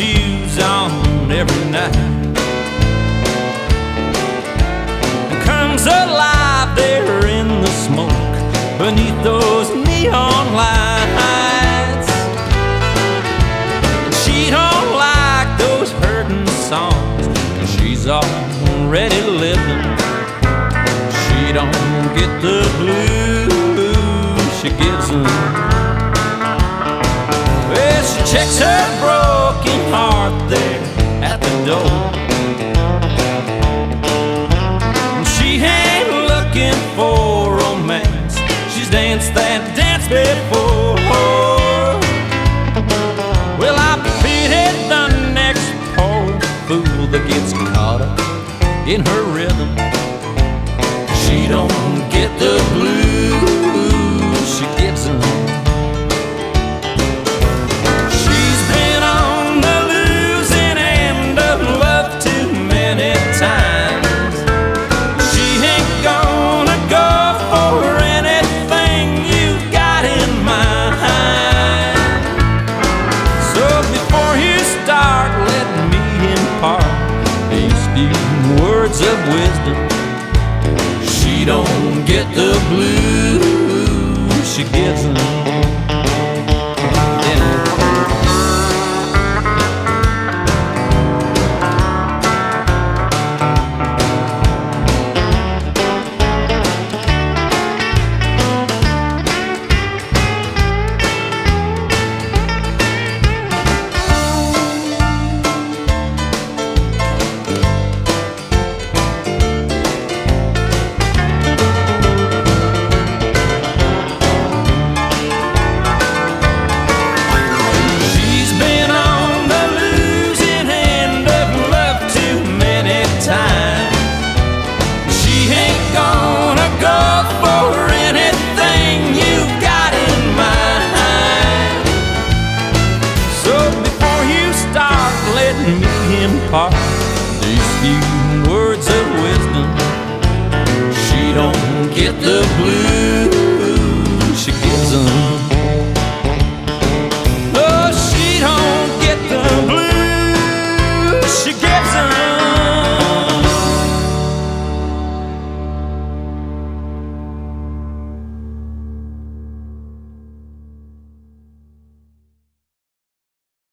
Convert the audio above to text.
shoes on every night. And comes alive there in the smoke beneath those neon lights. And she don't like those hurting songs, and she's already living. She don't get the blues, she gives them. Well, she checks her door. She ain't looking for romance. She's danced that dance before. Well, I pity the next poor fool that gets caught up in her rhythm. She don't get the blues, she gives them. Words of wisdom. She don't get the blues, she gives them. apart these few words of wisdom. She don't get the blues, she gives them.